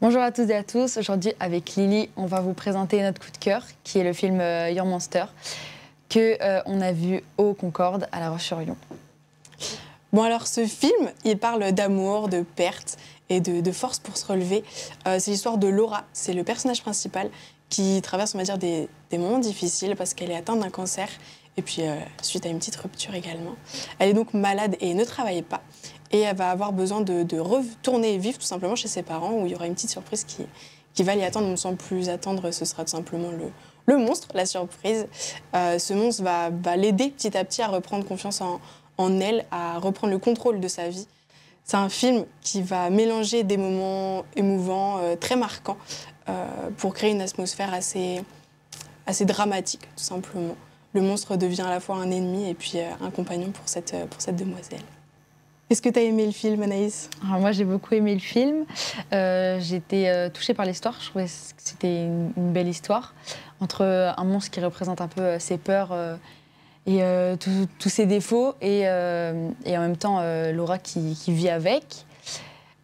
Bonjour à toutes et à tous. Aujourd'hui, avec Lily, on va vous présenter notre coup de cœur, qui est le film euh, Your Monster, que euh, on a vu au Concorde à La Roche-sur-Yon. Bon alors, ce film, il parle d'amour, de perte et de, force pour se relever. Euh, c'est l'histoire de Laura. C'est le personnage principal qui traverse, on va dire, des, moments difficiles parce qu'elle est atteinte d'un cancer et puis suite à une petite rupture également. Elle est donc malade et ne travaille pas. Et elle va avoir besoin de, retourner vivre tout simplement chez ses parents où il y aura une petite surprise qui, va l'y attendre. Sans plus attendre, ce sera tout simplement le, monstre, la surprise. Euh, ce monstre va, l'aider petit à petit à reprendre confiance en, elle, à reprendre le contrôle de sa vie. C'est un film qui va mélanger des moments émouvants, euh, très marquants, euh, pour créer une atmosphère assez, dramatique, tout simplement. Le monstre devient à la fois un ennemi et puis un compagnon pour cette demoiselle. Est-ce que tu as aimé le film, Anaïs? Moi, j'ai beaucoup aimé le film. Euh, J'étais euh, touchée par l'histoire. Je trouvais que c'était une, belle histoire entre un monstre qui représente un peu euh, ses peurs et tous ses défauts et, et, en même temps Laura qui, qui, vit avec.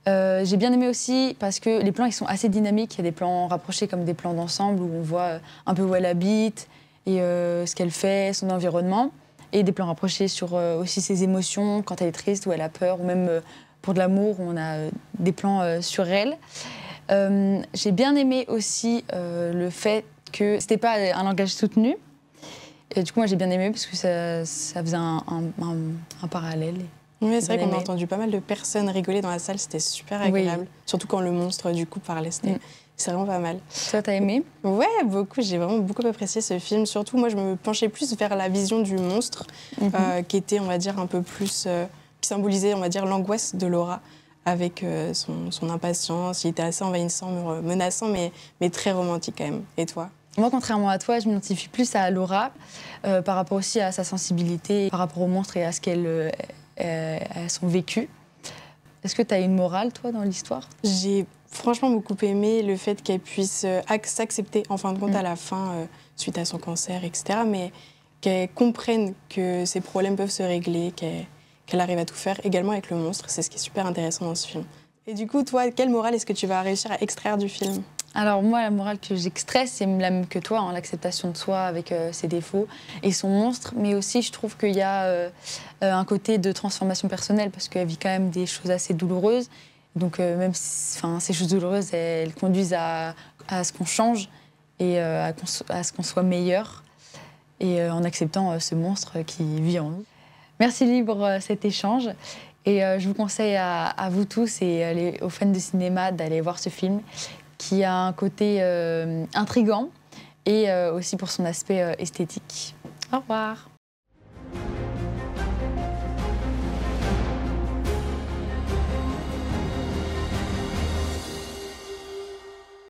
j'ai bien aimé aussi parce que les plans ils sont assez dynamiques. Il y a des plans rapprochés comme des plans d'ensemble où on voit un peu où elle habite et ce qu'elle fait, son environnement et des plans rapprochés sur euh, aussi ses émotions quand elle est triste ou elle a peur, ou même euh, pour de l'amour, on a euh, des plans sur elle. J'ai bien aimé aussi le fait que c'était pas un langage soutenu. Et du coup, moi, j'ai bien aimé parce que ça, ça faisait un, un, parallèle. Oui, c'est vrai qu'on a entendu pas mal de personnes rigoler dans la salle, c'était super agréable. Surtout quand le monstre, du coup, parlait. C'était mm. C'est vraiment pas mal. Toi, t'as aimé? Ouais, beaucoup. J'ai vraiment beaucoup apprécié ce film. Surtout, moi, je me penchais plus vers la vision du monstre, mhm. euh, qui était, on va dire, un peu plus. Euh, qui symbolisait, on va dire, l'angoisse de Laura avec euh, son, impatience. Il était assez envahissant, menaçant, mais, mais très romantique quand même. Et toi? Moi, contrairement à toi, je m'identifie plus à Laura par rapport aussi à sa sensibilité, par rapport au monstre et à ce qu'elle, a son vécu. Est-ce que tu as une morale, toi, dans l'histoire? J'ai franchement beaucoup aimé le fait qu'elle puisse euh, s'accepter en fin de compte mm. à la fin, euh, suite à son cancer, etc. Mais qu'elle comprenne que ses problèmes peuvent se régler, qu'elle arrive à tout faire, également avec le monstre. C'est ce qui est super intéressant dans ce film. Et du coup, toi, quelle morale est-ce que tu vas réussir à extraire du film? Alors moi, la morale que j'extrais, c'est la même que toi, hein, l'acceptation de soi avec euh, ses défauts et son monstre. Mais aussi, je trouve qu'il y a un côté de transformation personnelle parce qu'elle vit quand même des choses assez douloureuses. Donc euh, même si, ces choses douloureuses, elles, conduisent à, ce qu'on change et euh, à, ce qu'on soit meilleur et euh, en acceptant ce monstre qui vit en nous. Merci Libre cet échange et je vous conseille à, vous tous et aux fans de cinéma d'aller voir ce film qui a un côté intrigant et aussi pour son aspect esthétique. Au revoir.